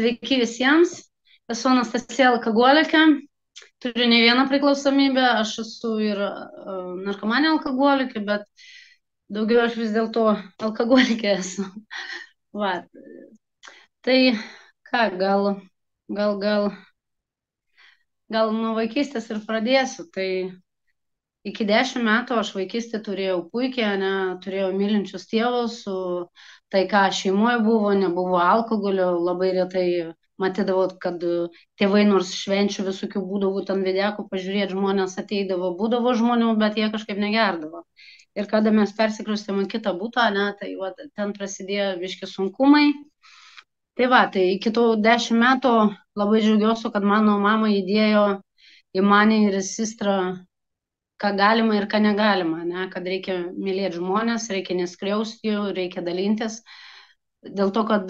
Sveiki visiems. Esu Anastasija alkoholikė. Turiu ne vieną priklausomybę. Aš esu ir uh, narkomanė alkoholikė, bet daugiau aš vis dėlto alkoholikė esu. Va. Tai ką, gal, gal, gal, gal nuo vaikystės ir pradėsiu. Tai iki dešimt metų aš vaikystę turėjau puikiai, ne, turėjau mylinčius tėvus, su tai, ką šeimoje buvo, nebuvo alkoholio, labai retai matydavau, kad tėvai nors švenčių visokių būdavo, ten videkų pažiūrėti žmonės ateidavo, būdavo žmonių, bet jie kažkaip negerdavo. Ir kada mes persikrustėme kitą būtą, ne, tai va, ten prasidėjo viški sunkumai. Tai va, tai iki tų dešimt metų labai džiaugiuosi, kad mano mama įdėjo į mane ir į sistrą ką galima ir ką negalima, ne? kad reikia mylėti žmonės, reikia neskriausti jų, reikia dalintis. Dėl to, kad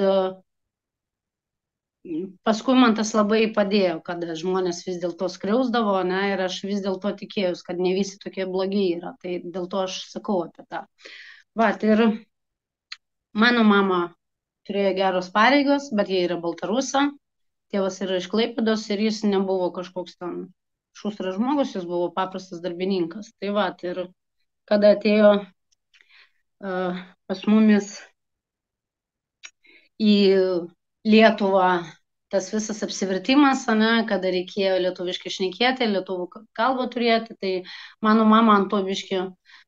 paskui man tas labai padėjo, kad žmonės vis dėlto skriausdavo, ne, ir aš vis dėlto tikėjus, kad ne visi tokie blogi yra. Tai dėl to aš sakau apie tą. Va, tai ir mano mama turėjo geros pareigos, bet jie yra baltarusa, tėvas yra iš Klaipėdos ir jis nebuvo kažkoks ten šusras žmogus, jis buvo paprastas darbininkas. Tai va, tai ir kada atėjo uh, pas mumis į Lietuvą tas visas apsivertimas, ne, kada reikėjo lietuviškai šnekėti, lietuvų kalbą turėti, tai mano mama ant to biški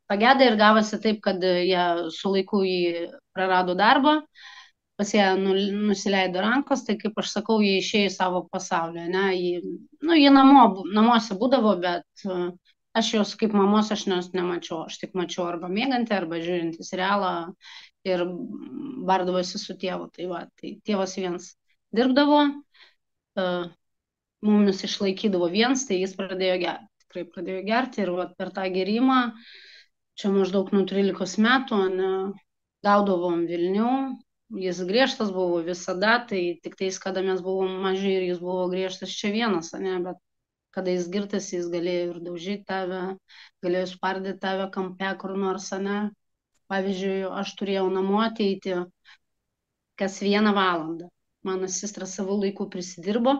pagėda ir gavosi taip, kad jie su laiku jį prarado darbą. Uh, pas ją nu, nusileido rankos, tai kaip aš sakau, jie išėjo į savo pasaulį. Ne? Jie, nu, jie namo, namuose būdavo, bet uh, aš jos kaip mamos aš nes nemačiau. Aš tik mačiau arba mėgantį, arba žiūrintį serialą ir bardavosi su tėvu. Tai, va, tai tėvas vienas dirbdavo, uh, mumis išlaikydavo vienas, tai jis pradėjo gerti. Tikrai pradėjo gerti ir va, per tą gerimą, čia maždaug nuo 13 metų, ne, gaudavom Vilnių, jis griežtas buvo visada, tai tik tais, kada mes buvom maži ir jis buvo griežtas čia vienas, ne, bet kada jis girtas, jis galėjo ir daužyti tave, galėjo spardyti tave kampe kur nors, ne. Pavyzdžiui, aš turėjau namo ateiti kas vieną valandą. Mano sestra savo laiku prisidirbo,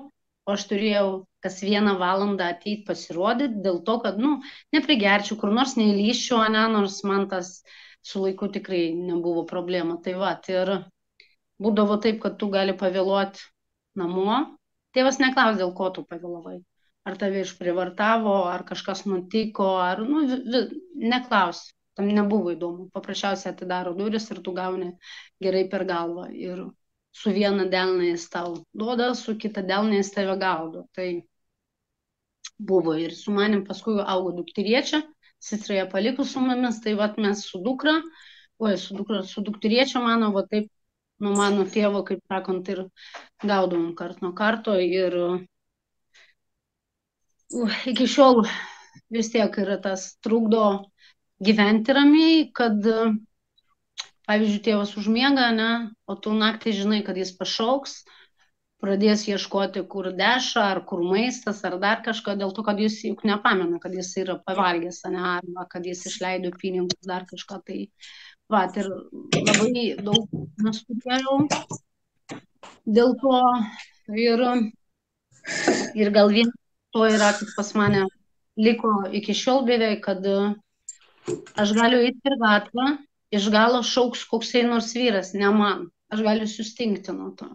o aš turėjau kas vieną valandą ateiti pasirodyti dėl to, kad, nu, neprigerčiau, kur nors neįlyščiau, ne, nors man tas su laiku tikrai nebuvo problema. Tai va, tai ir būdavo taip, kad tu gali pavėluoti namo. Tėvas neklaus, dėl ko tu pavėlavai. Ar tave išprivartavo, ar kažkas nutiko, ar, nu, neklaus. Tam nebuvo įdomu. Paprasčiausiai atidaro duris ir tu gauni gerai per galvą. Ir su viena delna jis tau duoda, su kita delna jis tave gaudo. Tai buvo ir su manim paskui augo dukteriečia, sistraje palikus su mumis, tai vat mes su dukra, oi, su dukra, su dukteriečia mano, va taip nuo mano tėvo, kaip sakant, ir gaudavom kart nuo karto ir uh, iki šiol vis tiek yra tas trukdo gyventi ramiai, kad, pavyzdžiui, tėvas užmiega, ne, o tu naktį žinai, kad jis pašauks, pradės ieškoti, kur deša, ar kur maistas, ar dar kažką, dėl to, kad jis juk nepamena, kad jis yra pavalgęs, ne, arba kad jis išleido pinigus, dar kažką. Tai Vat, ir labai daug neskubėjau dėl to ir, ir gal vien to yra, kad pas mane liko iki šiol beveik, kad aš galiu eiti per gatvę, iš galo šauks koksai nors vyras, ne man, aš galiu sustingti nuo to.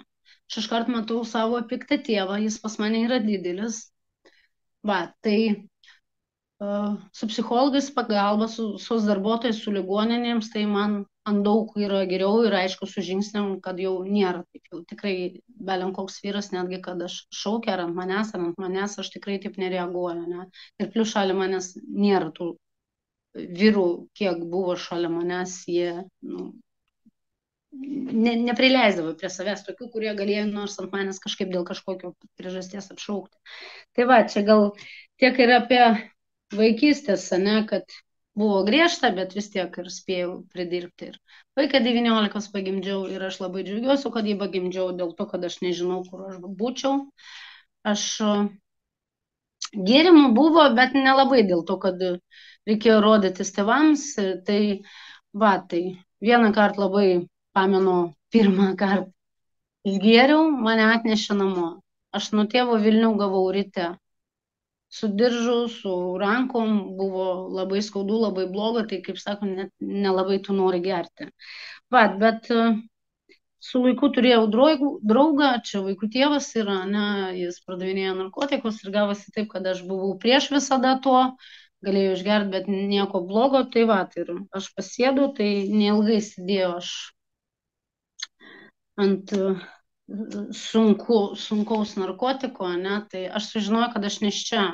Aš iškart matau savo piktą tėvą, jis pas mane yra didelis. Va, tai su psichologais pagalba, su, su darbuotojais, su ligoninėms, tai man ant daug yra geriau ir aišku su žingsniam, kad jau nėra taip jau tikrai belen koks vyras, netgi kad aš šaukia ar ant manęs, ar ant manęs, aš tikrai taip nereaguoju. Ne? Ir plus šalia manęs nėra tų vyrų, kiek buvo šalia manęs, jie nu, ne, neprileisdavo prie savęs tokių, kurie galėjo nors ant manęs kažkaip dėl kažkokio priežasties apšaukti. Tai va, čia gal tiek ir apie vaikystės, ne, kad buvo griežta, bet vis tiek ir spėjau pridirbti. Ir vaiką 19 pagimdžiau ir aš labai džiaugiuosi, kad jį pagimdžiau dėl to, kad aš nežinau, kur aš būčiau. Aš gėrimų buvo, bet nelabai dėl to, kad reikėjo rodytis tėvams. Tai va, tai vieną kartą labai pamenu, pirmą kartą Išgėriau, mane atnešė namo. Aš nuo tėvo Vilnių gavau ryte. Su diržu, su rankom buvo labai skaudu, labai bloga, tai kaip sako, net nelabai tu nori gerti. Vat, bet e, su laiku turėjau draugą, čia vaikų tėvas yra, ne, jis pardavinėja narkotikus ir gavosi taip, kad aš buvau prieš visada to, galėjau išgerti, bet nieko blogo, tai va, ir aš pasėdu, tai neilgai sėdėjau aš ant sunku, sunkaus narkotiko, ne, tai aš sužinojau, kad aš neščia.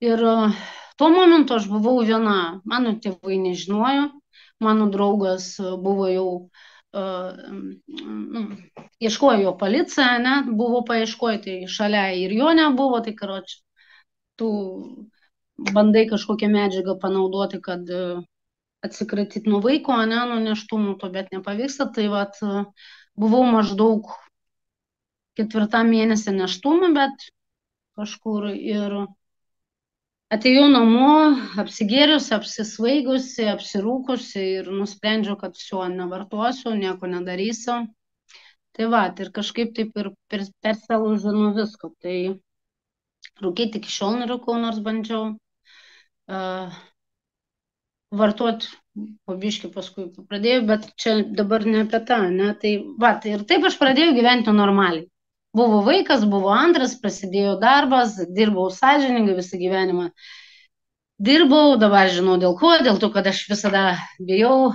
Ir tuo momentu aš buvau viena, mano tėvai nežinojo, mano draugas buvo jau, uh, nu, ieškojo jo policija, ne, buvo paieškoję, tai šalia ir jo nebuvo, tai karoči, tu bandai kažkokią medžiagą panaudoti, kad atsikratyti nuo vaiko, ne, nuo neštumų, to bet nepavyksta, tai vat, buvau maždaug ketvirtam mėnesį neštumą, bet kažkur ir atėjau namo, apsigėriusi, apsisvaigusi, apsirūkusi ir nusprendžiau, kad šio nevartosiu, nieko nedarysiu. Tai va, ir kažkaip taip ir perselaužiu nuo visko. Tai rūkyti iki šiol nerūkau, nors bandžiau. Uh, vartot po biškį paskui pradėjau, bet čia dabar ne apie tą, ne, tai va, tai ir taip aš pradėjau gyventi normaliai. Buvo vaikas, buvo antras, prasidėjo darbas, dirbau sąžiningai visą gyvenimą. Dirbau, dabar žinau dėl ko, dėl to, kad aš visada bijau.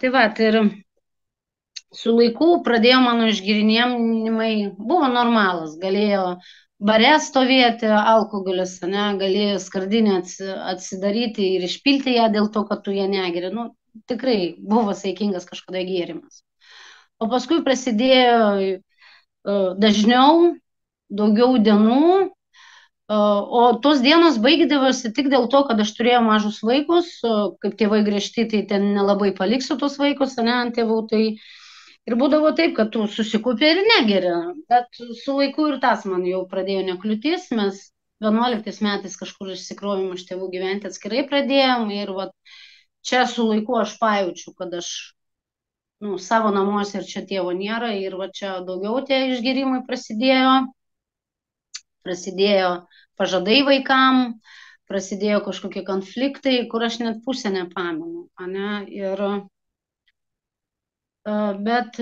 Tai va, tai ir su laiku pradėjo mano išgirinėjimai, buvo normalas, galėjo bare stovėti alkoholis, ne, gali skardinę atsidaryti ir išpilti ją dėl to, kad tu ją negeri. Nu, tikrai buvo saikingas kažkada gėrimas. O paskui prasidėjo e, dažniau, daugiau dienų, e, o tos dienos baigdavosi tik dėl to, kad aš turėjau mažus vaikus, kaip tėvai griežti, tai ten nelabai paliksiu tos vaikus, ne, ant tėvų, tai Ir būdavo taip, kad tu susikupė ir negeri. Bet su laiku ir tas man jau pradėjo nekliūtis. Mes 11 metais kažkur išsikrovim iš tėvų gyventi atskirai pradėjom. Ir va, čia su laiku aš pajaučiu, kad aš nu, savo namuose ir čia tėvo nėra. Ir va čia daugiau tie išgerimai prasidėjo. Prasidėjo pažadai vaikam, prasidėjo kažkokie konfliktai, kur aš net pusę nepamenu. Ne? Ir bet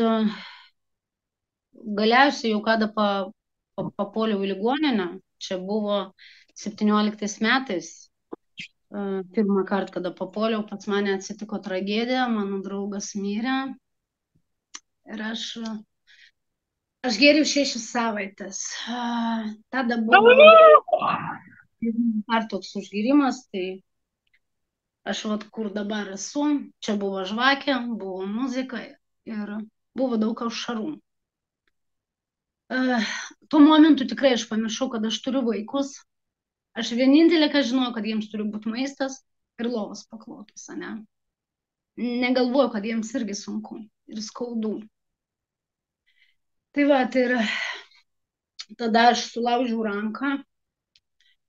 galiausiai jau kada pa, pa, papuoliau į ligoninę, čia buvo 17 metais, pirmą kartą, kada papuoliau, pats mane atsitiko tragedija, mano draugas mirė ir aš, aš geriau šešias savaitės. Tada buvo dar toks užgyrimas, tai aš vat kur dabar esu, čia buvo žvakė, buvo muzika ir buvo daug ašarų. Uh, tuo momentu tikrai aš pamiršau, kad aš turiu vaikus. Aš vienintelė, ką žinojau, kad jiems turi būti maistas ir lovas paklotas, ne? Negalvoju, kad jiems irgi sunku ir skaudu. Tai va, tai ir tada aš sulaužiau ranką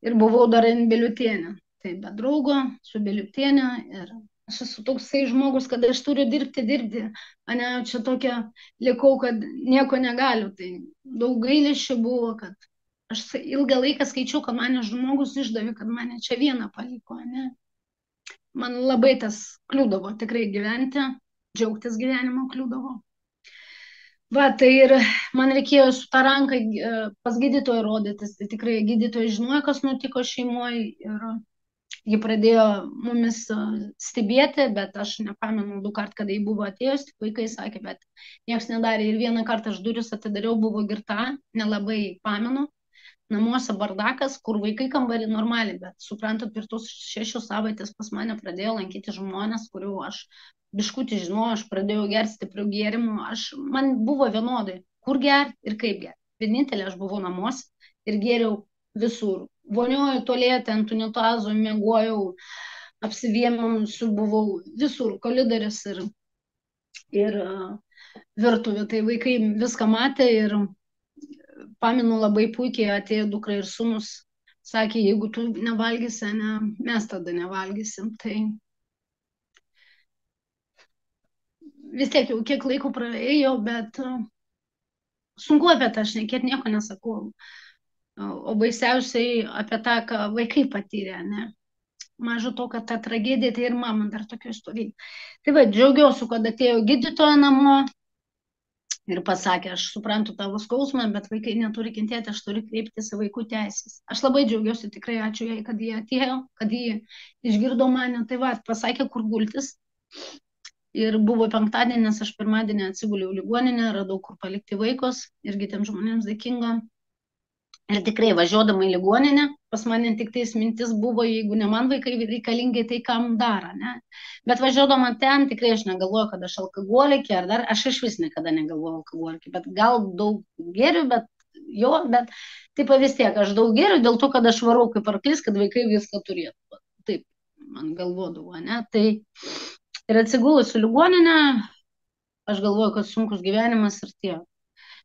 ir buvau dar ant biliutienė. Tai be draugo, su biliutienė ir aš esu toksai žmogus, kad aš turiu dirbti, dirbti, o ne čia tokia likau, kad nieko negaliu. Tai daug gailėšių buvo, kad aš ilgą laiką skaičiau, kad mane žmogus išdavė, kad mane čia vieną paliko. Ne? Man labai tas kliūdavo tikrai gyventi, džiaugtis gyvenimo kliūdavo. Va, tai ir man reikėjo su tą ranką e, pas gydytoją rodytis, tai tikrai gydytojai žinojo, kas nutiko šeimoje ir ji pradėjo mumis stebėti, bet aš nepamenu du kart, kada jį buvo atėjus, tik vaikai sakė, bet niekas nedarė. Ir vieną kartą aš duris atidariau, buvo girta, nelabai pamenu. Namuose bardakas, kur vaikai kambarį normaliai, bet suprantat, per tos šešios savaitės pas mane pradėjo lankyti žmonės, kurių aš biškutį žinojau, aš pradėjau gerti stiprių gėrimų, aš, man buvo vienodai, kur gerti ir kaip gerti. Vienintelė aš buvau namuose ir gėriau visur vonioju tolėte ant unitazo, mėgojau, apsivėminusiu buvau visur, kolidaris ir, ir virtuvė. Tai vaikai viską matė ir paminu labai puikiai atėjo dukra ir sunus. Sakė, jeigu tu nevalgysi, ne, mes tada nevalgysim. Tai vis tiek jau kiek laiko praėjo, bet e, sunku apie tą šnekėti, nieko nesakau. O baisiausiai apie tą, ką vaikai patyrė, ne. Mažo to, kad ta tragedija, tai ir mama dar tokia istorija. Tai va, džiaugiuosi, kad atėjo gydytoja namo ir pasakė, aš suprantu tavo skausmą, bet vaikai neturi kentėti, aš turiu kreiptis į vaikų teisės. Aš labai džiaugiuosi, tikrai ačiū jai, kad jie atėjo, kad jie išgirdo mane. Tai va, pasakė, kur gultis. Ir buvo penktadienis, aš pirmadienį atsiguliau ligoninę, radau, kur palikti vaikus, irgi tiem žmonėms dėkinga. Ir tikrai važiuodama į ligoninę, pas mane tik tais mintis buvo, jeigu ne man vaikai reikalingi, tai kam daro, ne? Bet važiuodama ten tikrai aš negalvoju, kad aš alkoholikė ar dar, aš iš vis niekada negalvoju alkoholikė, bet gal daug geriu, bet jo, bet taip vis tiek aš daug geriu dėl to, kad aš varau kaip arklis, kad vaikai viską turėtų. Taip, man galvodavo, ne? Tai ir atsigulus į ligoninę, aš galvoju, kad sunkus gyvenimas ir tiek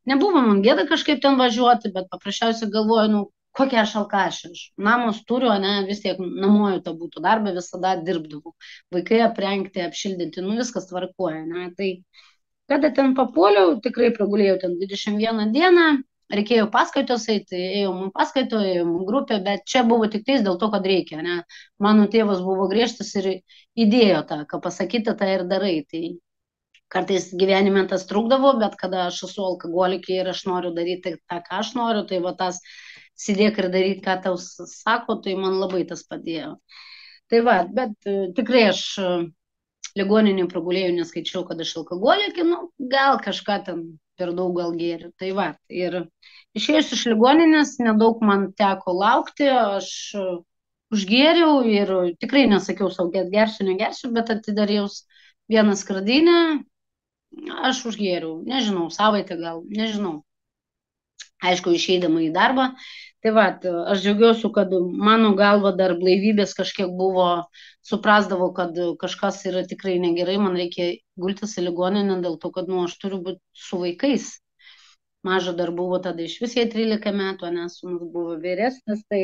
Nebuvo man gėda kažkaip ten važiuoti, bet paprasčiausiai galvoju, nu, kokia aš alkašė. Aš namus turiu, ne, vis tiek namuoju to būtų darbą, visada dirbdavau. Vaikai aprengti, apšildinti, nu viskas tvarkuoja. Ne. Tai kada ten papuoliau, tikrai pragulėjau ten 21 dieną, reikėjo paskaitos, tai ėjau mums paskaito, ėjau mums grupė, bet čia buvo tik tais dėl to, kad reikia. Ne. Mano tėvas buvo griežtas ir įdėjo tą, ką pasakyti, tą ir darai. Tai kartais gyvenime tas trukdavo, bet kada aš esu alkoholikė ir aš noriu daryti tą, ką aš noriu, tai va tas sėdėk ir daryti, ką tau sako, tai man labai tas padėjo. Tai va, bet e, tikrai aš e, ligoninį pragulėjau, neskaičiau, kad aš alkoholikė, nu, gal kažką ten per daug gal gėriu. Tai va, ir išėjus iš ligoninės, nedaug man teko laukti, aš e, užgėriau ir tikrai nesakiau savo, kad gersiu, negersiu, bet atidariau vieną skradinę, aš užgėriau, nežinau, savaitę gal, nežinau. Aišku, išeidama į darbą. Tai va, aš džiaugiuosi, kad mano galva dar blaivybės kažkiek buvo, suprasdavau, kad kažkas yra tikrai negerai, man reikia gultis į ligoninę dėl to, kad, nu, aš turiu būti su vaikais. Maža dar buvo tada iš visiai 13 metų, nes mums buvo vyresnis, tai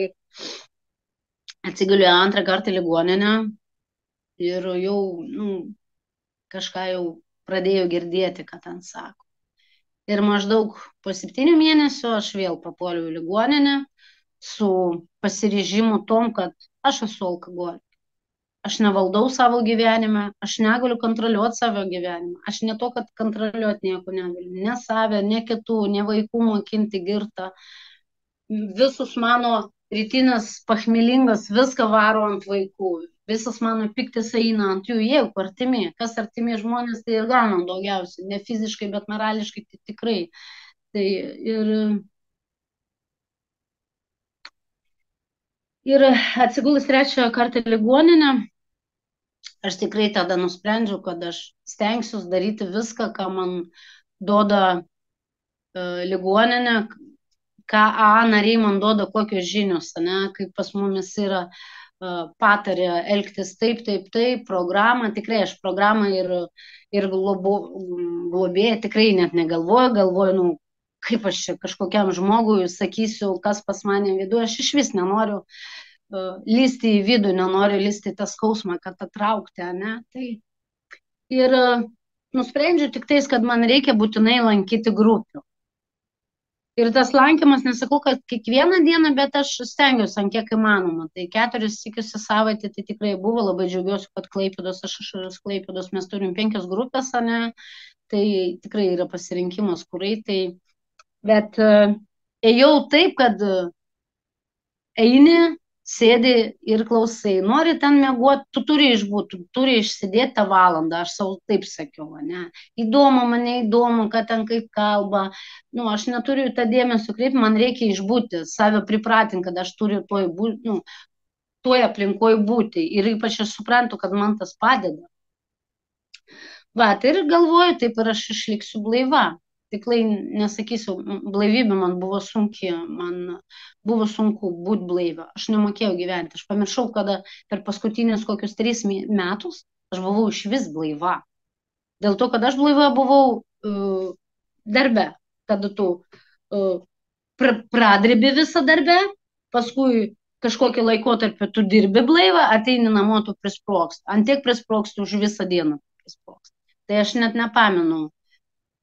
atsigulėjau antrą kartą į ligoninę ir jau, nu, kažką jau pradėjau girdėti, ką ten sako. Ir maždaug po septynių mėnesių aš vėl papuoliau į ligoninę su pasiryžimu tom, kad aš esu alkoholikė. Aš nevaldau savo gyvenimą, aš negaliu kontroliuoti savo gyvenimą. Aš ne to, kad kontroliuoti nieko negaliu. Ne save, ne kitų, ne vaikų mokinti girtą. Visus mano rytinas pachmilingas viską varo ant vaikų visas mano piktis eina ant jų, jeigu artimi, kas artimi žmonės, tai ir gaunam daugiausiai, ne fiziškai, bet morališkai tai tikrai. Tai ir, ir atsigulus trečią kartą ligoninę, aš tikrai tada nusprendžiau, kad aš stengsiu daryti viską, ką man duoda uh, ligoninė, ką A nariai man duoda, kokios žinios, ne, kaip pas mumis yra uh, patarė elgtis taip, taip, taip, programą, tikrai aš programą ir, ir globėją tikrai net negalvoju, galvoju, nu, kaip aš čia kažkokiam žmogui sakysiu, kas pas mane viduje, aš iš vis nenoriu uh, lysti į vidų, nenoriu lysti tą skausmą, kad atraukti, ne? Tai ir uh, nusprendžiu tik tais, kad man reikia būtinai lankyti grupių. Ir tas lankymas, nesakau, kad kiekvieną dieną, bet aš stengiuosi, ant kiek įmanoma. Tai keturis sikius į savaitę tai tikrai buvo, labai džiaugiuosi, kad Klaipėdos, aš iš Klaipėdos mes turim penkias grupės, ne, tai tikrai yra pasirinkimas, kurai tai. Bet uh, ėjau taip, kad uh, eini, sėdi ir klausai, nori ten mėgoti, tu turi išbūti, tu turi išsidėti tą valandą, aš savo taip sakiau, ne. Įdomu, man neįdomu, kad ten kaip kalba, nu, aš neturiu tą dėmesio kreipti, man reikia išbūti, save pripratinti, kad aš turiu toj nu, toj aplinkoje būti ir ypač aš suprantu, kad man tas padeda. Va, tai ir galvoju, taip ir aš išliksiu blaiva tiklai nesakysiu, blaivybė man buvo sunki, man buvo sunku būti blaivę, aš nemokėjau gyventi, aš pamiršau, kada per paskutinius kokius tris metus aš buvau iš vis blaiva. Dėl to, kad aš blaiva buvau uh, darbe, kada tu uh, pr pradribi visą darbę, paskui kažkokį laikotarpį tu dirbi blaivą, ateini namo, tu prisprokst. Antiek prisprokst už visą dieną prisprokst. Tai aš net nepamenu,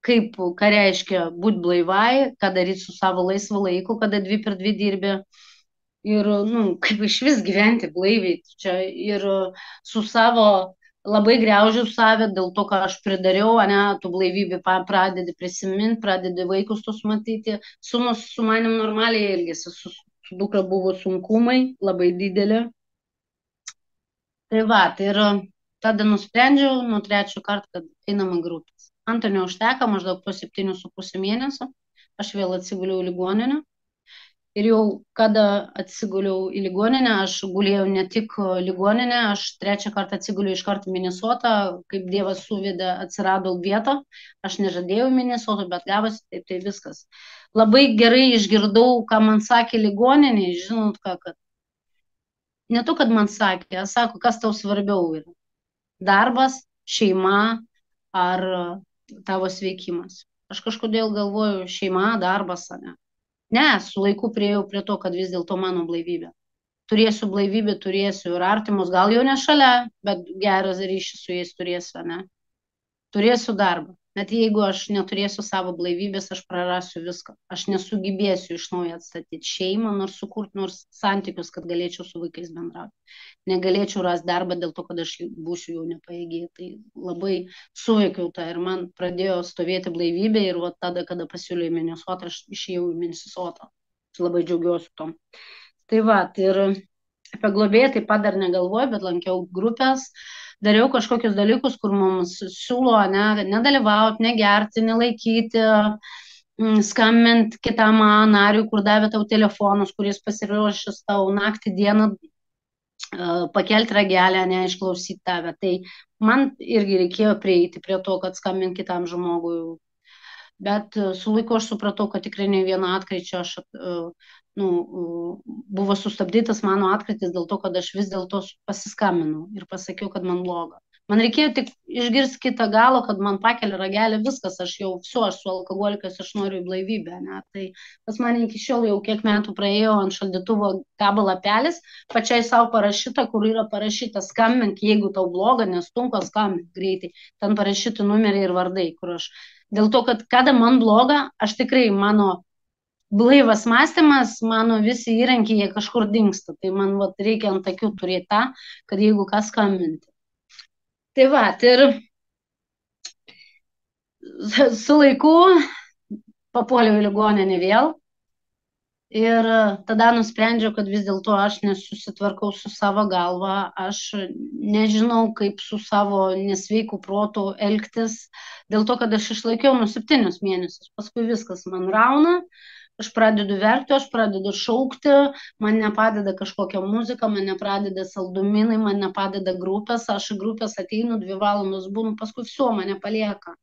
kaip, ką reiškia būti blaivai, ką daryti su savo laisvu laiku, kada dvi per dvi dirbi. Ir, nu, kaip iš vis gyventi blaiviai. Čia ir su savo labai greužiu save dėl to, ką aš pridariau, ne, tu blaivybė pradedi prisiminti, pradedi vaikus tus matyti. Sūnus su manim normaliai elgėsi, su, su dukra buvo sunkumai, labai didelė. Tai va, tai ir tada nusprendžiau nuo trečio karto, kad einam į grupės. Man to neužteka, maždaug po septynių su pusę mėnesio. Aš vėl atsiguliau į ligoninę ir jau kada atsiguliau į ligoninę, aš gulėjau ne tik ligoninę, aš trečią kartą atsiguliau iš karto Minnesotą, kaip Dievas suvedė, atsirado vietą, aš nežadėjau Minnesotą, bet gavosi taip, tai viskas. Labai gerai išgirdau, ką man sakė ligoninė, žinot ką, kad ne tu, kad man sakė, sako, kas tau svarbiau yra. Darbas, šeima ar tavo sveikimas. Aš kažkodėl galvoju, šeima, darbas, ne Ne, su laiku priejau prie to, kad vis dėlto mano blaivybė. Turėsiu blaivybę, turėsiu ir artimus, gal jau ne šalia, bet geras ryšys su jais turėsiu, ne? Turėsiu darbą. Net jeigu aš neturėsiu savo blaivybės, aš prarasiu viską. Aš nesugebėsiu iš naujo atstatyti šeimą, nors sukurti nors santykius, kad galėčiau su vaikais bendrauti. Negalėčiau rasti darbą dėl to, kad aš būsiu jau nepaėgiai. Tai labai suveikiau tą ir man pradėjo stovėti blaivybė ir va tada, kada pasiūlė į Minnesotą, aš išėjau į Minnesotą. Labai džiaugiuosi tom. Tai va, ir apie globėją taip pat dar negalvoju, bet lankiau grupės. Uh, dariau kažkokius dalykus, kur mums siūlo ne, nedalyvauti, negerti, nelaikyti, mm, skambint kitam nariui, kur davė tau telefonus, kuris pasiruošęs tau naktį dieną e, pakelti ragelę, neišklausyti tave. Tai man irgi reikėjo prieiti prie to, kad skambint kitam žmogui. Bet e, su laiku aš supratau, kad tikrai ne vieno atkryčio aš e, nu, buvo sustabdytas mano atkritis dėl to, kad aš vis dėlto pasiskambinau ir pasakiau, kad man bloga. Man reikėjo tik išgirsti kitą galą, kad man pakelia ragelį, viskas, aš jau su, aš su alkoholikas, aš noriu į blaivybę. Ne? Tai pas mane iki šiol jau kiek metų praėjo ant šaldytuvo kabo lapelis, pačiai savo parašyta, kur yra parašyta skambink, jeigu tau bloga, nestunko skambink greitai. Ten parašyti numeriai ir vardai, kur aš. Dėl to, kad kada man bloga, aš tikrai mano blaivas mąstymas, mano visi įrankiai jie kažkur dinksta. Tai man vat, reikia ant akių turėti tą, kad jeigu kas skambinti. Tai va, tai ir su laiku papuoliau į ligoninę vėl. Ir tada nusprendžiau, kad vis dėlto aš nesusitvarkau su savo galva, aš nežinau, kaip su savo nesveiku protu elgtis, dėl to, kad aš išlaikiau nu septynius mėnesius, paskui viskas man rauna, uh, aš pradedu verkti, aš pradedu šaukti, man nepadeda kažkokia muzika, man nepadeda saldumynai, man nepadeda grupės, aš į grupės ateinu, dvi valandos būnu, paskui viso mane palieka.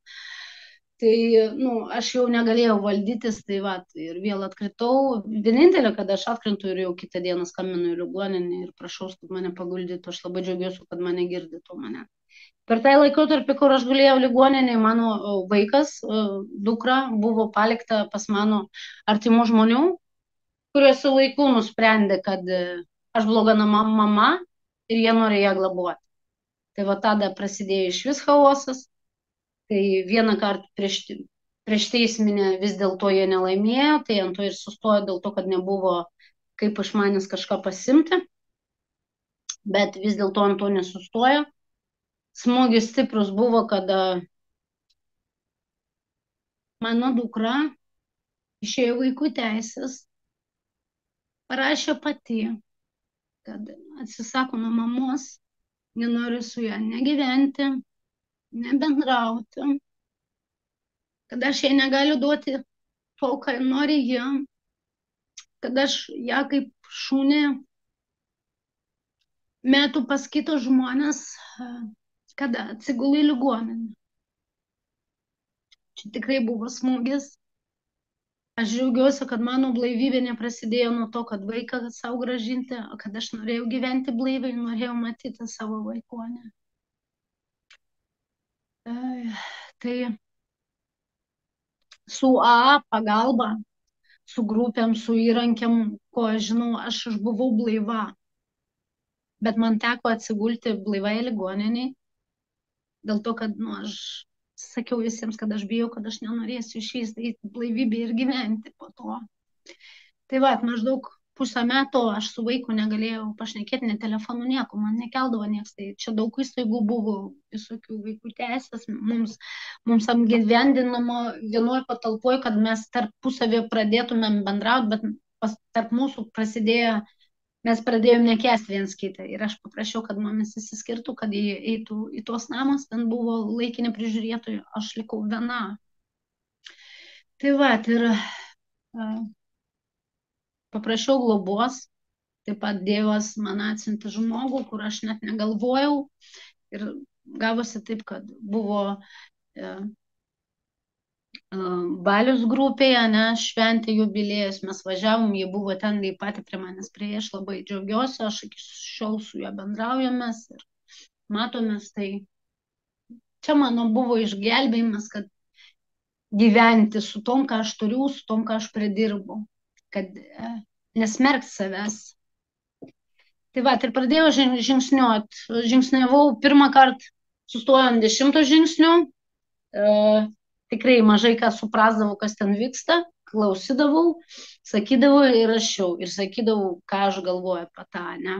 Tai, nu, aš jau negalėjau valdytis, tai va, ir vėl atkritau. Vienintelė, kad aš atkrintu ir jau kitą dieną skambinu į ligoninę ir prašau, kad mane paguldytų, aš labai džiaugiuosi, kad mane girdytų mane. Per tą laikotarpį, kur aš gulėjau ligoninėje, mano vaikas, dukra, buvo palikta pas mano artimų žmonių, kurie su laiku nusprendė, kad e, aš bloga mama ir jie nori ją globoti. Tai va tada prasidėjo iš vis chaosas. Tai vieną kartą prieš, prieš teisminę vis dėlto jie nelaimėjo, tai ant to ir sustojo dėl to, kad nebuvo kaip iš manęs kažką pasimti. Bet vis dėlto ant to nesustojo smūgis stiprus buvo, kada mano dukra išėjo vaikų teisės, parašė pati, kad atsisako nuo mamos, nenori su ją negyventi, nebendrauti, kad aš jai negaliu duoti to, ką nori jie, kad aš ją kaip šūnė metų pas kitos žmonės kada atsigulai ligoninę. Čia tikrai buvo smūgis. Aš džiaugiuosi, kad mano blaivybė neprasidėjo nuo to, kad vaiką savo gražinti, o kad aš norėjau gyventi blaiviai, norėjau matyti savo vaikonę. Tai su A pagalba, su grupėm, su įrankiam, ko aš žinau, aš buvau blaiva. Bet man teko atsigulti blaivai ligoniniai dėl to, kad nu, aš sakiau visiems, kad aš bijau, kad aš nenorėsiu išvysti į blaivybę ir gyventi po to. Tai va, maždaug pusę metų aš su vaiku negalėjau pašnekėti, ne telefonu nieko, man nekeldavo niekas. Tai čia daug įstaigų buvo, visokių vaikų teisės, mums, mums apgyvendinamo vienoje patalpoje, kad mes tarpusavį pradėtumėm bendrauti, bet pas, tarp mūsų prasidėjo mes pradėjom nekesti viens kitą. Ir aš paprašiau, kad mamis įsiskirtų, kad jie eitų į tuos namus, ten buvo laikinė prižiūrėtoja, aš likau viena. Tai va, ir uh, paprašiau globos, taip pat Dievas man atsiuntė žmogų, kur aš net negalvojau. Ir gavosi taip, kad buvo uh, Balius grupėje, ne, šventė jubilėjus, mes važiavom, jie buvo ten lygiai pati prie manęs prie, aš labai džiaugiuosi, aš iki šiol su juo bendraujamės ir matomės, tai čia mano buvo išgelbėjimas, kad gyventi su tom, ką aš turiu, su tom, ką aš pridirbu, kad e, nesmerkt savęs. Tai va, ir pradėjau žingsniuot, žingsniavau pirmą kartą, sustojau ant dešimto žingsnio, e, tikrai mažai ką suprasdavau, kas ten vyksta, klausydavau, sakydavau ir rašiau ir sakydavau, ką aš galvoju apie tą, ne.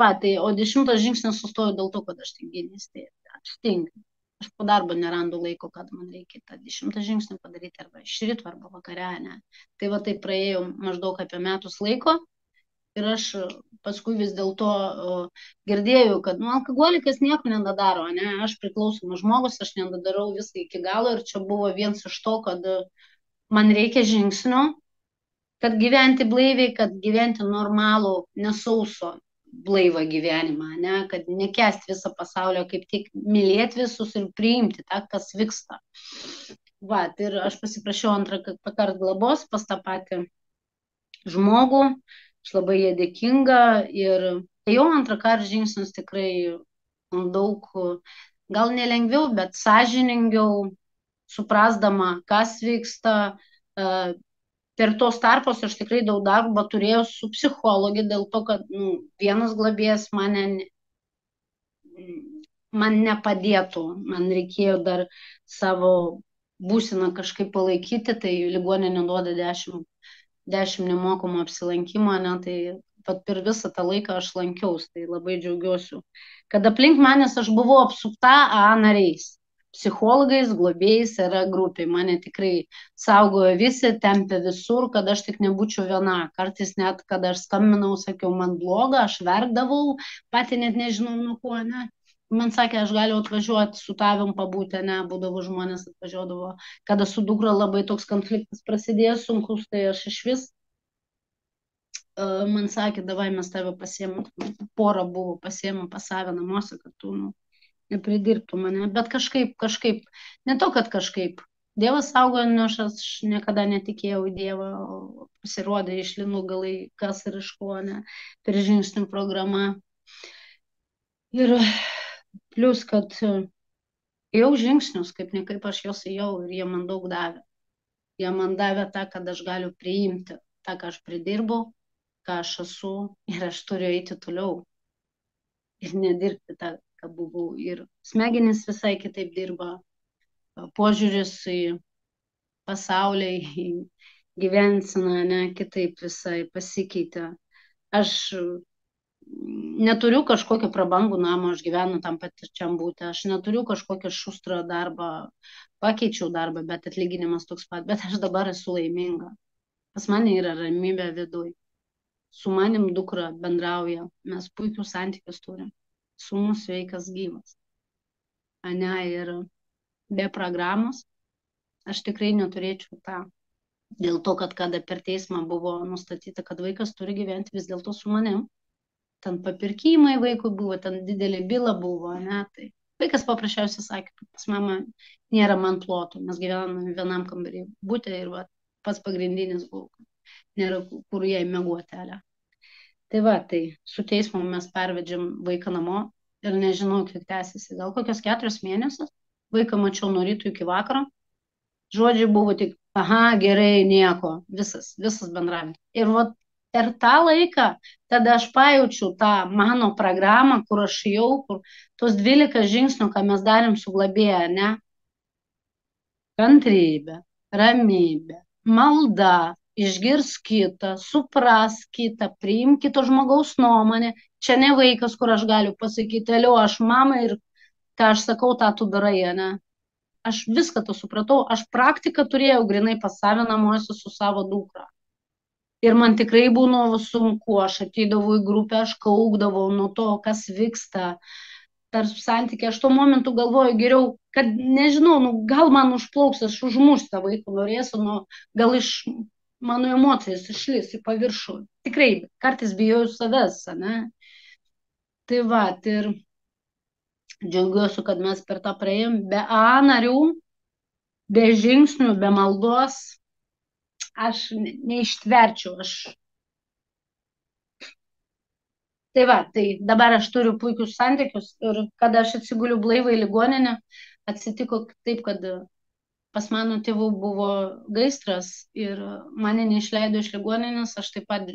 Va, tai, o dešimtas žingsnis sustojo dėl to, kad aš tinginys, tai aš tingiu. Aš po darbo nerandu laiko, kad man reikia tą dešimtą žingsnį padaryti arba iš ryto, arba vakare, ne. Tai va, tai praėjau maždaug apie metus laiko ir aš paskui vis dėlto girdėjau, kad nu, alkoholikas nieko nedadaro, ne, aš priklausomas žmogus, aš nedadarau viską iki galo ir čia buvo vienas iš to, kad man reikia žingsnio, kad gyventi blaiviai, kad gyventi normalų, nesauso blaivą gyvenimą, ne, kad nekest visą pasaulio, kaip tik mylėti visus ir priimti tą, kas vyksta. Va, ir aš pasiprašiau antrą kartą globos pas tą patį žmogų, aš labai jie dėkinga ir jau antrą kartą žingsnis tikrai daug, gal nelengviau, bet sąžiningiau, suprasdama, kas vyksta. Per tos tarpus aš tikrai daug darbo turėjau su psichologija dėl to, kad nu, vienas globėjas mane, man nepadėtų, man reikėjo dar savo būseną kažkaip palaikyti, tai ligoninė duoda 10 dešimt nemokamų apsilankimų, ne, tai pat per visą tą laiką aš lankiausi, tai labai džiaugiuosi. Kad aplink manęs aš buvau apsupta A nariais, psichologais, globėjais yra grupiai, mane tikrai saugojo visi, tempė visur, kad aš tik nebūčiau viena. Kartais net, kad aš skambinau, sakiau, man bloga, aš verkdavau, pati net nežinau nuo ko, ne man sakė, aš galiu atvažiuoti su tavim pabūti, ne, būdavo žmonės atvažiuodavo, kada su dukra labai toks konfliktas prasidėjo sunkus, tai aš iš vis, uh, man sakė, davai mes tave pasiemam, pora buvo pasiemam pas save namuose, kad tu, nu, nepridirbtų mane, bet kažkaip, kažkaip, ne to, kad kažkaip. Dievas saugojo, nors aš niekada netikėjau Dievą, pasirodė iš linų galai, kas ir iš ko, ne, per žingsnių programą. Ir Plius, kad jau žingsnius, kaip ne kaip aš juos ėjau ir jie man daug davė. Jie man davė tą, kad aš galiu priimti tą, ką aš pridirbau, ką aš esu ir aš turiu eiti toliau. Ir nedirbti tą, ką buvau. Ir smegenys visai kitaip dirba. Požiūris į pasaulį, į gyvensiną, ne, kitaip visai pasikeitė. Aš neturiu kažkokio prabangų namo, aš gyvenu tam pačiam būti, aš neturiu kažkokio šustro darbą, pakeičiau darbą, bet atlyginimas toks pat, bet aš dabar esu laiminga. Pas mane yra ramybė viduj. Su manim dukra bendrauja, mes puikius santykius turim. Sūnus sveikas gyvas. Ane, ir be programos aš tikrai neturėčiau tą. Dėl to, kad kada per teismą buvo nustatyta, kad vaikas turi gyventi vis dėlto su manim, ten papirkimai vaikui buvo, ten didelė byla buvo, ne, tai vaikas paprasčiausiai sakė, kad pas mamą nėra man plotų, mes gyvename vienam kambarį būtė ir va, pats pagrindinis buvo, nėra kur jai mėguoti. Ale. Tai va, tai su teismu mes pervedžiam vaiką namo ir nežinau, kiek tęsiasi, gal kokios keturios mėnesius, vaiką mačiau nuo ryto iki vakaro, žodžiai buvo tik, aha, gerai, nieko, visas, visas bendravimas. Ir va, per tą laiką, tada aš pajaučiu tą mano programą, kur aš jau, kur tos 12 žingsnių, ką mes darėm su glabėje, ne? Kantrybė, ramybė, malda, išgirs kitą, supras kitą, priim kito žmogaus nuomonę. Čia ne vaikas, kur aš galiu pasakyti, alio, aš mama ir ką aš sakau, tą tu darai, ne? Aš viską to supratau, aš praktiką turėjau grinai pas save namuose su savo dukra. Ir man tikrai būna sunku, aš ateidavau į grupę, aš kaukdavau nuo to, kas vyksta tarp santykių. Aš tuo momentu galvoju geriau, kad nežinau, nu, gal man užplauks, aš užmušti tą vaiką norėsiu, nu, gal iš mano emocijos išlis į paviršų. Tikrai, kartais bijau savęs, ne? Tai va, ir džiaugiuosi, kad mes per tą praėjom be A narių, be žingsnių, be maldos. Aš neištverčiau, aš. Tai va, tai dabar aš turiu puikius santykius ir kada aš atsiguliu blaivai į ligoninę, atsitiko taip, kad pas mano tėvų buvo gaisras ir mane neišleido iš ligoninės, aš taip pat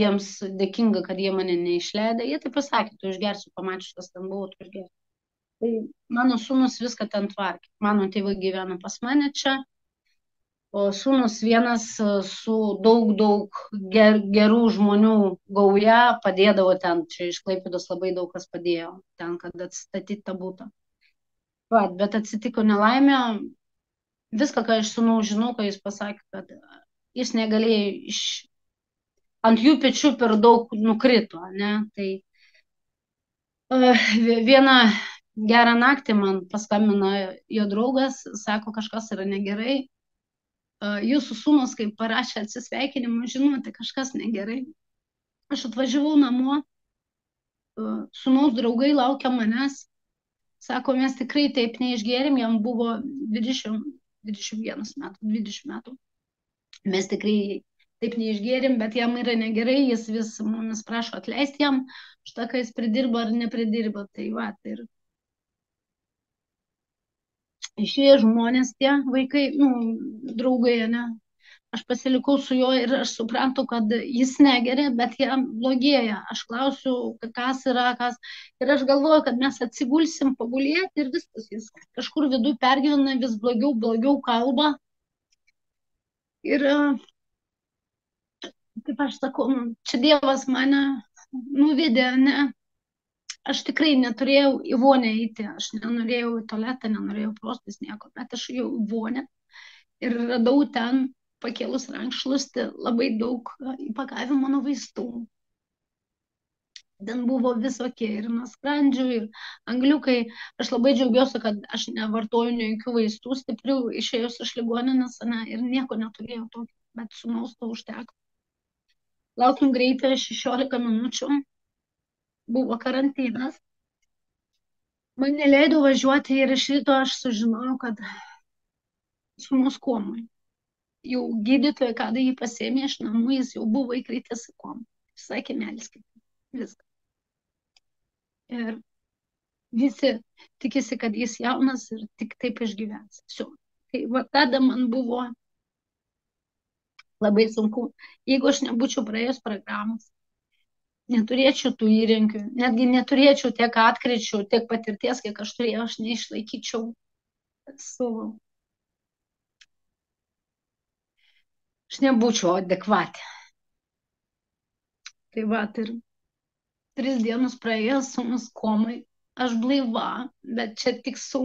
jiems dėkinga, kad jie mane neišleido. Jie taip pasakė, tu išgersi, pamačius, kas ten buvo, tu išgersi. Tai mano sūnus viską ten tvarkė. Mano tėvai gyvena pas mane čia, sūnus vienas su daug, daug ger, gerų žmonių gauja padėdavo ten, čia iš Klaipėdos labai daug kas padėjo ten, kad atstatyti tą būtą. Vat, bet atsitiko nelaimė, viską, ką iš sūnų žinau, ką jis pasakė, kad jis negalėjo iš... ant jų pečių per daug nukrito, ne? Tai uh, vieną gerą naktį man paskambino jo draugas, sako, kažkas yra negerai. Jūsų sūnus, kai parašė atsisveikinimą, žinote, kažkas negerai. Aš atvažiavau namo, sūnaus draugai laukia manęs, sako, mes tikrai taip neišgėrim, jam buvo 20, 21 metų, 20 metų. Mes tikrai taip neišgėrim, bet jam yra negerai, jis vis mumis prašo atleisti jam, štai ką jis pridirba ar nepridirba. Tai va, tai ir išėję žmonės tie vaikai, nu, draugai, ne, aš pasilikau su juo ir aš suprantu, kad jis negeria, bet jam blogėja. Aš klausiu, kas yra, kas. Ir aš galvoju, kad mes atsigulsim pagulėti ir viskas. Jis kažkur viduje pergyvena, vis blogiau, blogiau kalba. Ir kaip aš sakau, nu, čia Dievas mane nuvedė, ne. Aš tikrai neturėjau į vonę eiti, aš nenorėjau į tualetą, nenorėjau prostis nieko, bet aš jau į vonę ir radau ten pakėlus rankšluostį labai daug įpakavimo mano vaistų. Ten buvo visokie ir nuo skrandžių, ir angliukai. Aš labai džiaugiuosi, kad aš nevartoju jokių vaistų stiprių, išėjus iš ligoninės, ne, ir nieko neturėjau tokio, bet sunaus to užteko. Laukim greitai 16 minučių buvo karantinas. Man neleido važiuoti ir iš ryto aš sužinojau, kad sūnus komui. Jau gydytoja, kada jį pasėmė iš namų, jis jau buvo įkritęs į komą. Jis sakė, melskite. Viską. Ir visi tikisi, kad jis jaunas ir tik taip išgyvens. Su. Tai va tada man buvo labai sunku. Jeigu aš nebūčiau praėjus programos, neturėčiau tų įrankių, netgi neturėčiau tiek atkričių, tiek patirties, kiek aš turėjau, aš neišlaikyčiau savo aš nebūčiau adekvatė. Tai va, ir tris dienus praėjęs sunus komai, aš blaiva, bet čia tik su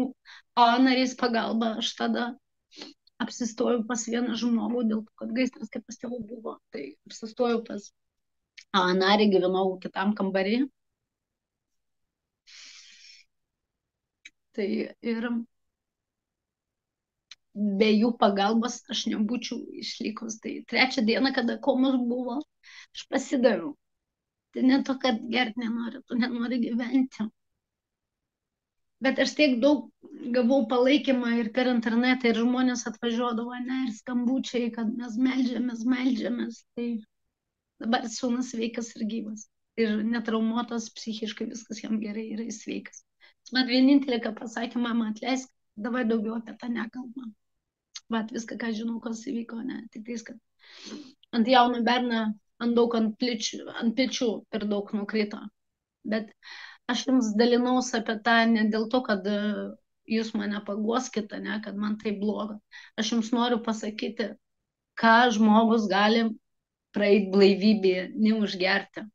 A nariais pagalba aš tada apsistojau pas vieną žmogų, dėl to, kad gaisras kaip pas tėvų buvo, tai apsistojau pas narį, gyvenau kitam kambarį. Tai ir be jų pagalbos aš nebūčiau išlikus. Tai trečią dieną, kada komos buvo, aš pasidaviau. Tai ne to, kad gerti nenori, tu nenori gyventi. Bet aš tiek daug gavau palaikymą ir per internetą, ir žmonės atvažiuodavo, ne, ir skambučiai, kad mes melžiamės, melžiamės. Tai dabar sūnus sveikas ir gyvas. Ir netraumuotas psichiškai viskas jam gerai yra sveikas. Man vienintelė, ką pasakė, mama atleisk, davai daugiau apie tą nekalbą vat viską, ką žinau, kas įvyko, ne, tik tais, kad ant jauno berną ant daug ant, pličių, ant pečių per daug nukrito. Bet aš jums dalinaus apie tą ne dėl to, kad e, jūs mane paguoskite, ne, kad man tai bloga. Aš jums noriu pasakyti, ką žmogus gali praeiti blaivybėje, neužgerti.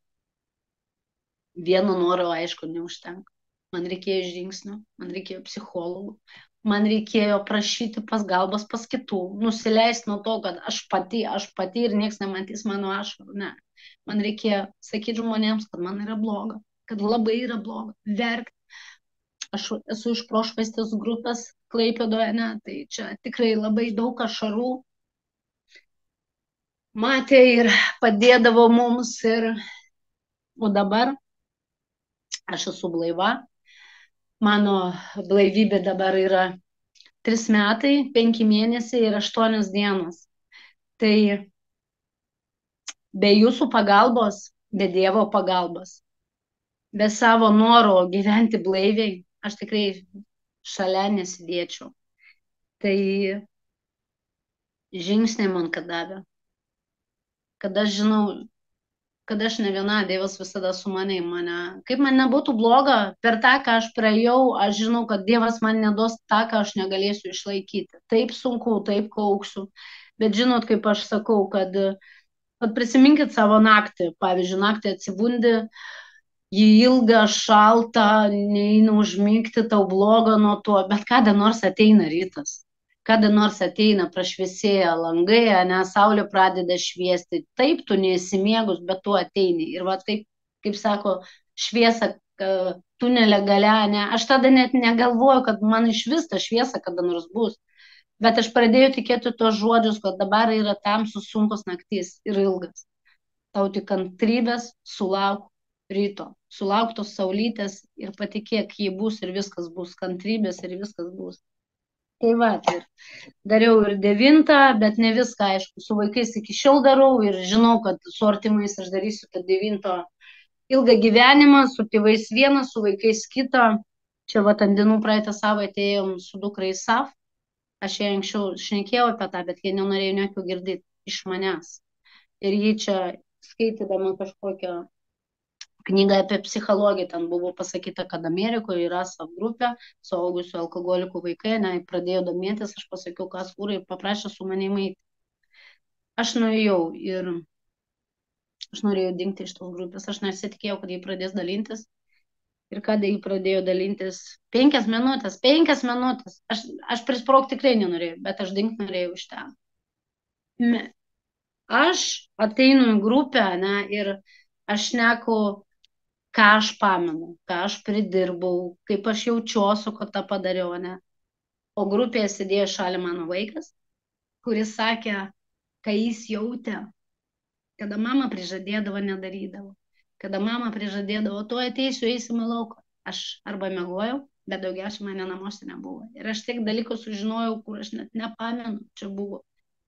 Vieno noro, aišku, neužtenka. Man reikėjo žingsnių, man reikėjo psichologų, man reikėjo prašyti pagalbos pas kitų, nusileisti nuo to, kad aš pati, aš pati ir niekas nematys mano ašarų. Ne. Man reikėjo sakyti žmonėms, kad man yra bloga, kad labai yra bloga, verkti. Aš esu iš prošvaistės grupės Klaipėdoje, ne, tai čia tikrai labai daug ašarų. Matė ir padėdavo mums ir, o dabar aš esu blaiva, Mano blaivybė dabar yra 3 metai, 5 mėnesiai ir 8 dienos. Tai be jūsų pagalbos, be Dievo pagalbos, be savo noro gyventi blaiviai, aš tikrai šalia nesidėčiau. Tai žingsniai man kad davė. Kad aš žinau, kad aš ne viena, Dievas visada su manim mane. Kaip man nebūtų bloga, per tą, ką aš praėjau, aš žinau, kad Dievas man nedos tą, ką aš negalėsiu išlaikyti. Taip sunku, taip kauksiu. Bet žinot, kaip aš sakau, kad, kad prisiminkit savo naktį. Pavyzdžiui, naktį atsibundi, jį ilgą, šaltą, neina užmygti, tau bloga nuo to, bet kada nors ateina rytas kada nors ateina prašviesėja langai, ne, saulė pradeda šviesti, taip tu neįsimiegus, bet tu ateini. Ir va taip, kaip sako, šviesa tunelė gale, ne, aš tada net negalvoju, kad man iš vis ta šviesa kada nors bus. Bet aš pradėjau tikėti tos žodžius, kad dabar yra tamsus sunkus naktis ir ilgas. Tau tik kantrybės sulauk ryto, sulauk tos saulytės ir patikėk, jį bus ir viskas bus, kantrybės ir viskas bus. Tai va, ir dariau ir devintą, bet ne viską, aišku, su vaikais iki šiol darau ir žinau, kad su artimais aš darysiu tą devinto ilgą gyvenimą, su tėvais vieną, su vaikais kitą. Čia va, ant dienų praeitą savaitę ėjom su dukrai SAF. Aš jai anksčiau šnekėjau apie tą, bet jie nenorėjo nieko girdėti iš manęs. Ir jį čia skaitydama kažkokią knygą apie psichologiją, ten buvo pasakyta, kad Amerikoje yra subgrupė suaugusių alkoholikų vaikai, ne, pradėjo domėtis, aš pasakiau, kas kūrė ir paprašė su manimi. Aš nuėjau ir aš norėjau dingti iš tos grupės, aš nesitikėjau, kad jie pradės dalintis. Ir kada jį pradėjo dalintis, penkias minutės, penkias minutės, aš, aš prisprog tikrai nenorėjau, bet aš dingti norėjau iš ten. Aš ateinu į grupę ne, ir aš neku ką aš pamenu, ką aš pridirbau, kaip aš jaučiuosi, kad tą padariau, ne. O grupėje sėdėjo šalia mano vaikas, kuris sakė, kai jis jautė, kada mama prižadėdavo, nedarydavo. Kada mama prižadėdavo, tu ateisiu, eisim į lauką. Aš arba mėgojau, bet daugiausiai mane namuose nebuvo. Ir aš tiek dalykų sužinojau, kur aš net nepamenu, čia buvo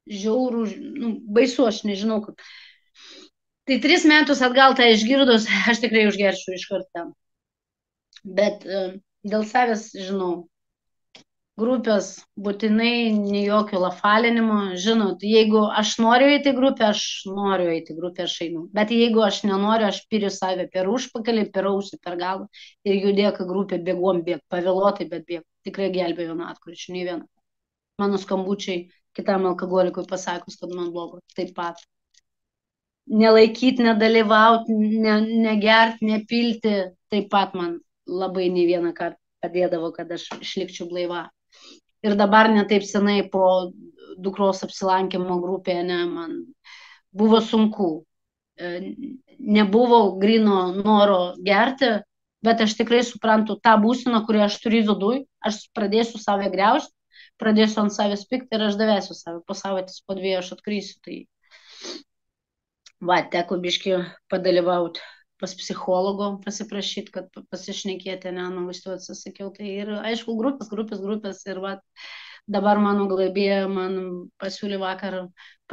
žiaurų, nu, baisu, aš nežinau, kad Tai tris metus atgal tą išgirdus, aš tikrai užgerčiau iš karto. Bet e, dėl savęs žinau, grupės būtinai, ne jokio lafalinimo. Žinot, jeigu aš noriu eiti grupę, aš noriu eiti grupę, aš einu. Bet jeigu aš nenoriu, aš piriu save per užpakalį, per ausį, per galvą ir judėk grupė bėgom, bėg, pavėluotai, bet bėg. Tikrai gelbėjo nuo atkričių, nei vieną. Mano skambučiai kitam alkoholikui pasakus, kad man blogo, taip pat nelaikyti, nedalyvauti, ne, negerti, nepilti, taip pat man labai ne vieną kartą padėdavo, kad aš išlikčiau blaiva. Ir dabar netaip senai po dukros apsilankimo grupėje, ne, man buvo sunku. E, nebuvo grino noro gerti, bet aš tikrai suprantu tą būseną, kurią aš turiu viduj, aš pradėsiu save greužti, pradėsiu ant savęs pikti ir aš davėsiu save. Po savaitės, po dviejų aš atkrysiu. Tai va, teko biški padalyvauti pas psichologo, pasiprašyti, kad pasišnekėti, ne, nu, vis tu atsisakiau. Tai ir, aišku, grupės, grupės, grupės ir, va, dabar mano globėja man pasiūlė vakar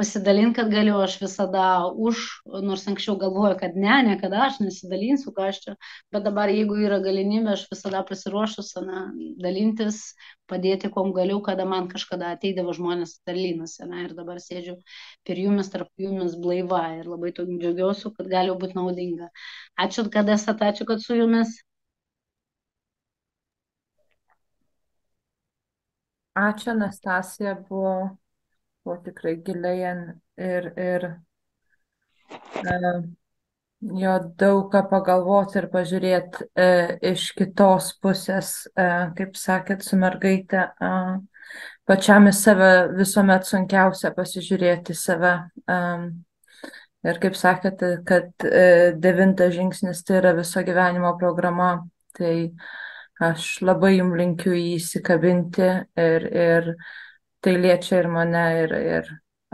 pasidalinti, kad galiu aš visada už, nors anksčiau galvoju, kad ne, niekada aš nesidalinsiu, ką aš čia, bet dabar jeigu yra galimybė, aš visada pasiruošus na, dalintis, padėti, kom galiu, kada man kažkada ateidavo žmonės dalinasi, na, ir dabar sėdžiu per jumis, tarp jumis blaiva ir labai džiaugiuosi, kad galiu būti naudinga. Ačiū, kad esate, ačiū, kad su jumis. Ačiū, Anastasija, buvo, buvo tikrai giliai ir, ir uh, jo daug ką pagalvoti ir pažiūrėti uh, iš kitos pusės, uh, kaip sakėt, su mergaitė. Uh, pačiam į save visuomet sunkiausia pasižiūrėti save. Um, ir kaip sakėte, kad uh, devintas žingsnis tai yra viso gyvenimo programa. Tai uh, Aš labai jums linkiu įsikabinti ir, ir tai liečia ir mane ir, ir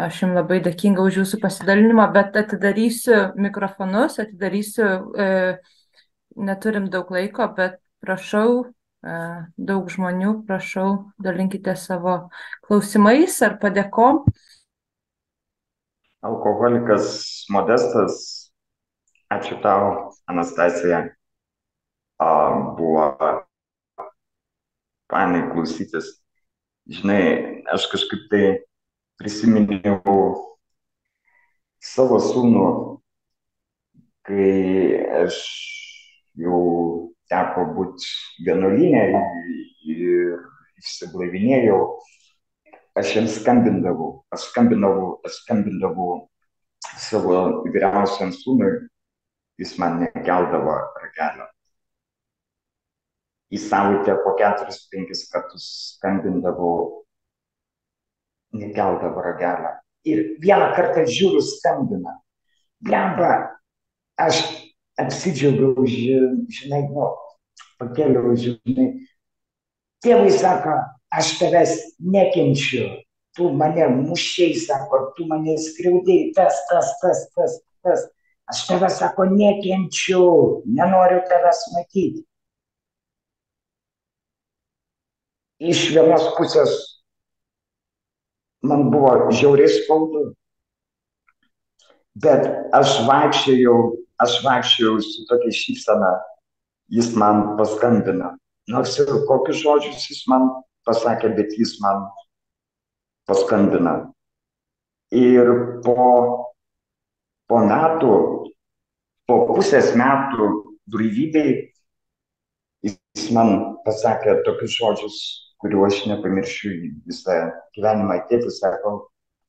aš jums labai dėkinga už jūsų pasidalinimą, bet atidarysiu mikrofonus, atidarysiu, e, neturim daug laiko, bet prašau, e, daug žmonių, prašau, dalinkite savo klausimais ar padėkom. Alkoholikas Modestas, ačiū tau, Anastasija. Buvo fainai klausytis. Žinai, aš kažkaip tai prisiminiau savo sūnų, kai aš jau teko būti vienuolinė ir išsiblaivinėjau, aš jiems skambindavau, aš skambindavau, aš skambindavau savo vyriausiam sūnui, jis man nekeldavo ragelio į savaitę po keturis, penkis kartus skambindavau, nekeldavo ragelio. Ir vieną kartą žiūriu skambina. Blemba, aš apsidžiaugiau, žinai, nu, pakeliau, žinai. Tėvai sako, aš tavęs nekenčiu, tu mane mušiai, sako, tu mane skriaudėjai, tas, tas, tas, tas, tas. Aš tavęs, sako, nekenčiu, nenoriu tavęs matyti. Iš vienos pusės man buvo žiauriai skaudu, bet aš vaikščiojau, aš vaikščiojau su tokia šypsena, jis man paskambina. Nors ir kokius žodžius jis man pasakė, bet jis man paskambina. Ir po, po metų, po pusės metų blaivybei, jis man pasakė tokius žodžius, kurių aš nepamiršiu visą gyvenimą. Tėtis sako,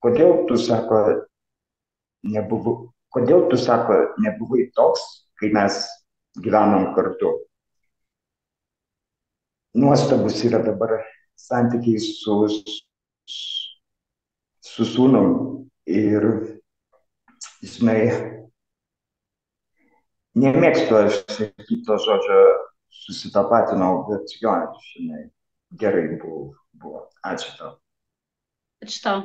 kodėl tu, sako, nebuvo, kodėl tu, sako, nebuvai toks, kai mes gyvenom kartu. Nuostabus yra dabar santykiai su, su sūnum ir, žinai, nemėgstu aš to žodžio susitapatinau, bet jo, žinai, gerai buvo. buvo. Ačiū tau. Ačiū tau.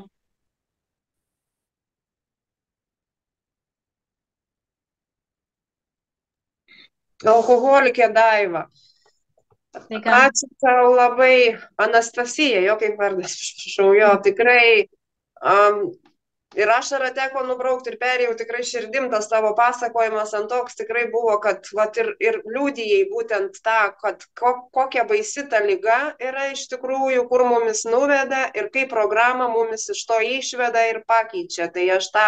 Alkoholikė Daiva. Sveika. Ačiū tau labai, Anastasija, jo kaip vardas, prašau, jo tikrai um, ir ašarą teko nubraukti ir perėjau tikrai širdim tas tavo pasakojimas ant toks tikrai buvo, kad vat, ir, ir liūdėjai būtent tą, kad ko, kokia baisi ta lyga yra iš tikrųjų, kur mumis nuveda ir kaip programa mumis iš to išveda ir pakeičia. Tai aš tą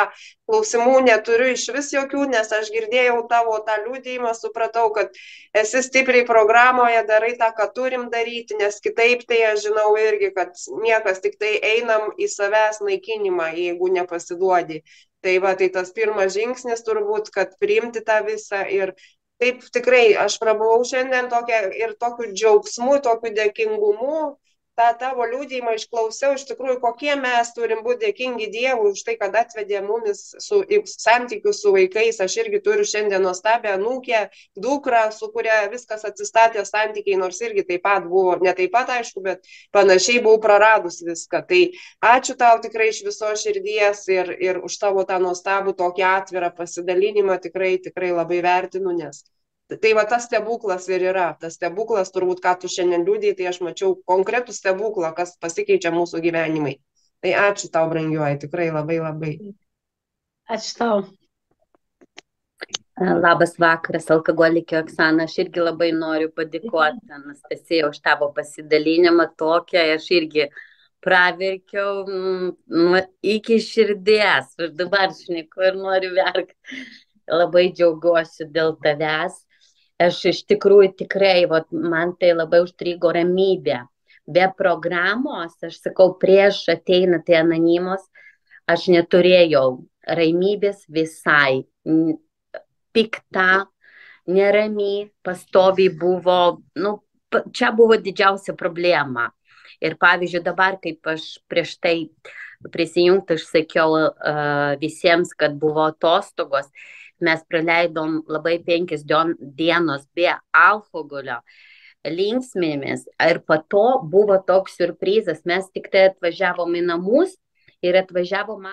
klausimų neturiu iš vis jokių, nes aš girdėjau tavo tą liūdėjimą, supratau, kad esi stipriai programoje, darai tą, ką turim daryti, nes kitaip tai aš žinau irgi, kad niekas tik tai einam į savęs naikinimą, jeigu nepasiduodi. Tai va, tai tas pirmas žingsnis turbūt, kad priimti tą visą ir taip tikrai aš prabuvau šiandien tokia ir tokiu džiaugsmu, tokiu dėkingumu, tą tavo liūdėjimą išklausiau, iš tikrųjų, kokie mes turim būti dėkingi Dievui už tai, kad atvedė mumis su santykius su vaikais. Aš irgi turiu šiandien nuostabią nūkę, dukrą, su kuria viskas atsistatė santykiai, nors irgi taip pat buvo, ne taip pat aišku, bet panašiai buvau praradus viską. Tai ačiū tau tikrai iš viso širdies ir, ir už tavo tą nuostabų tokį atvirą pasidalinimą tikrai, tikrai labai vertinu, nes Tai va tas stebuklas ir yra. Tas stebuklas, turbūt, ką tu šiandien liūdėjai, tai aš mačiau konkretų stebuklą, kas pasikeičia mūsų gyvenimai. Tai ačiū tau, brangioji, tikrai labai labai. Ačiū tau. Labas vakaras, alkoholikė Oksana. Aš irgi labai noriu padėkoti Anastasija už tavo pasidalinimą tokią. Aš irgi pravirkiau nu, iki širdies. Aš dabar šneku ir noriu verkti. Labai džiaugiuosi dėl tavęs. Aš iš tikrųjų tikrai, vat, man tai labai užtrygo ramybė. Be programos, aš sakau, prieš ateinant į anonimos, aš neturėjau ramybės visai pikta, nerami, pastoviai buvo, nu, čia buvo didžiausia problema. Ir pavyzdžiui, dabar, kaip aš prieš tai prisijungti, aš sakiau uh, visiems, kad buvo atostogos, mes praleidom labai penkias dienos be alkoholio, linksmėmis. Ir po to buvo toks surprizas, mes tik tai atvažiavom į namus ir atvažiavom